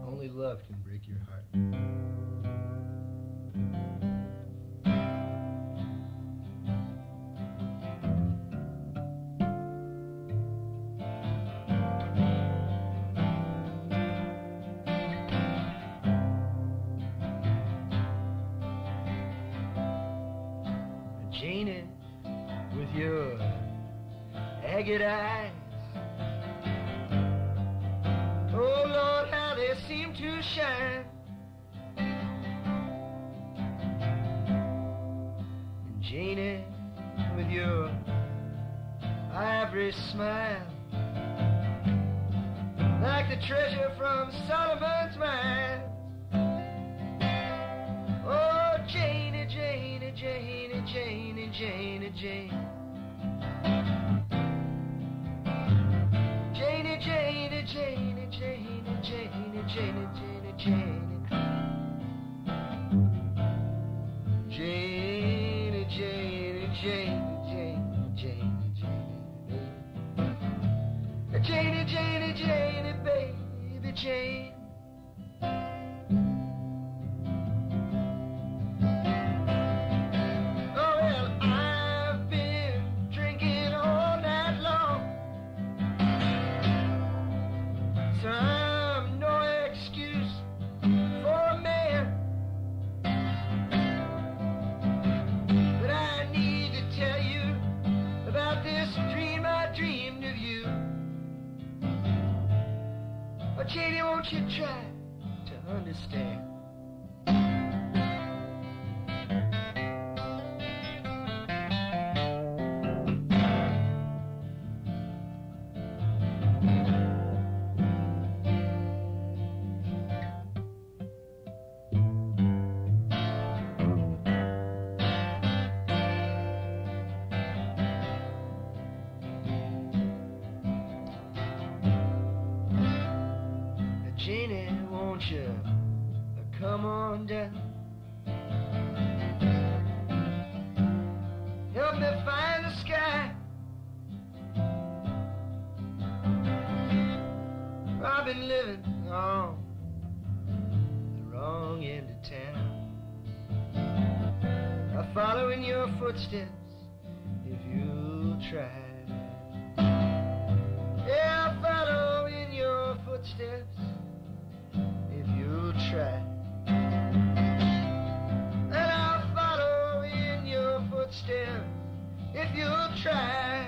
Only love can break your heart. Janie, with your agate eyes. To shine. And Janie, with your ivory smile, like the treasure from Solomon's mine. Oh, Janie, Janie, Janie, Janie, Janie, Janie. Oh, Janie, won't you try to understand? Come on down? Help me find the sky. I've been living on the wrong end of town. I'm following your footsteps if you try. if you try.